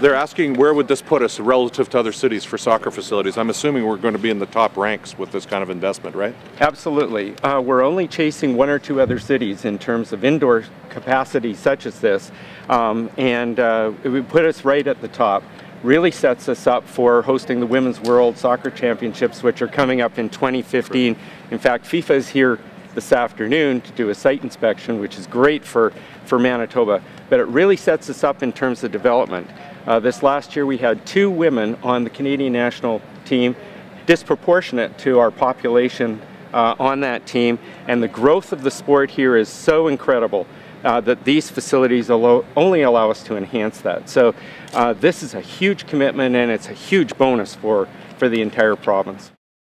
They're asking where would this put us relative to other cities for soccer facilities. I'm assuming we're going to be in the top ranks with this kind of investment, right? Absolutely. Uh, we're only chasing one or two other cities in terms of indoor capacity such as this, um, and uh, it would put us right at the top. Really sets us up for hosting the Women's World Soccer Championships, which are coming up in 2015. In fact, FIFA is here this afternoon to do a site inspection, which is great for, for Manitoba, but it really sets us up in terms of development. Uh, this last year we had two women on the Canadian national team, disproportionate to our population uh, on that team, and the growth of the sport here is so incredible. Uh, that these facilities only allow us to enhance that. So uh, this is a huge commitment and it's a huge bonus for, for the entire province.